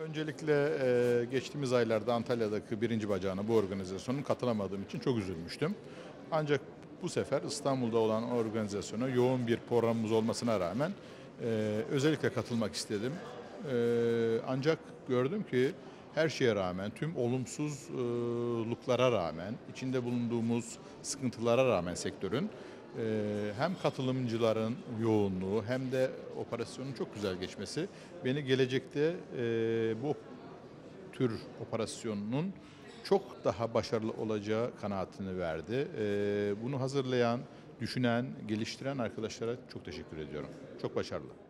Öncelikle e, geçtiğimiz aylarda Antalya'daki birinci bacağına bu organizasyonun katılamadığım için çok üzülmüştüm. Ancak bu sefer İstanbul'da olan organizasyona yoğun bir programımız olmasına rağmen e, özellikle katılmak istedim. E, ancak gördüm ki her şeye rağmen, tüm olumsuzluklara rağmen, içinde bulunduğumuz sıkıntılara rağmen sektörün hem katılımcıların yoğunluğu hem de operasyonun çok güzel geçmesi beni gelecekte e, bu tür operasyonun çok daha başarılı olacağı kanaatini verdi. E, bunu hazırlayan, düşünen, geliştiren arkadaşlara çok teşekkür ediyorum. Çok başarılı.